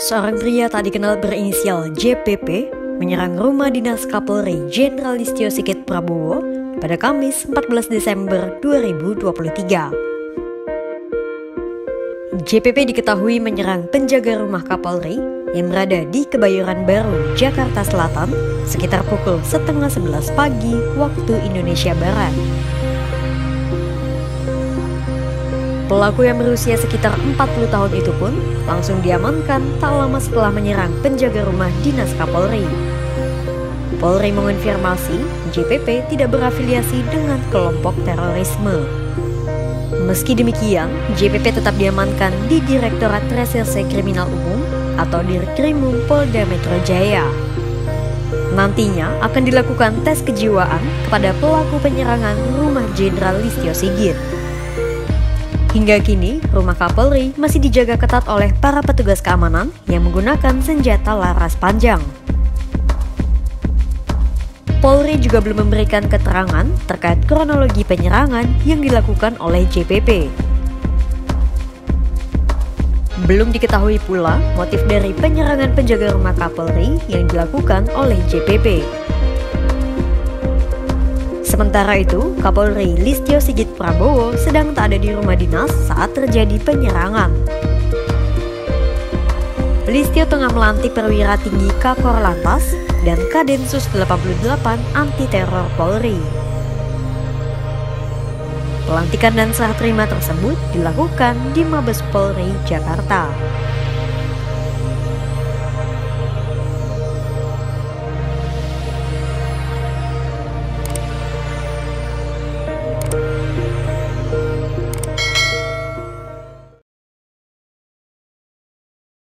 Seorang pria tak dikenal berinisial JPP menyerang rumah dinas Kapolri Jenderal Listio Sigit Prabowo pada Kamis 14 Desember 2023. JPP diketahui menyerang penjaga rumah Kapolri yang berada di Kebayoran Baru, Jakarta Selatan sekitar pukul setengah sebelas pagi waktu Indonesia Barat. Pelaku yang berusia sekitar 40 tahun itu pun langsung diamankan tak lama setelah menyerang penjaga rumah dinas Kapolri. Polri mengonfirmasi JPP tidak berafiliasi dengan kelompok terorisme. Meski demikian, JPP tetap diamankan di Direktorat Reserse Kriminal Umum atau Dirkrimum Polda Metro Jaya. Nantinya akan dilakukan tes kejiwaan kepada pelaku penyerangan rumah Jenderal Listio Sigit. Hingga kini, rumah Kapolri masih dijaga ketat oleh para petugas keamanan yang menggunakan senjata laras panjang. Polri juga belum memberikan keterangan terkait kronologi penyerangan yang dilakukan oleh JPP. Belum diketahui pula motif dari penyerangan penjaga rumah Kapolri yang dilakukan oleh JPP. Sementara itu, Kapolri Listio Sigit Prabowo sedang tak ada di rumah dinas saat terjadi penyerangan. Listio tengah melantik perwira tinggi Kakor Lantas dan Kadensus 88 Anti Teror Polri. Pelantikan dan serah terima tersebut dilakukan di Mabes Polri, Jakarta.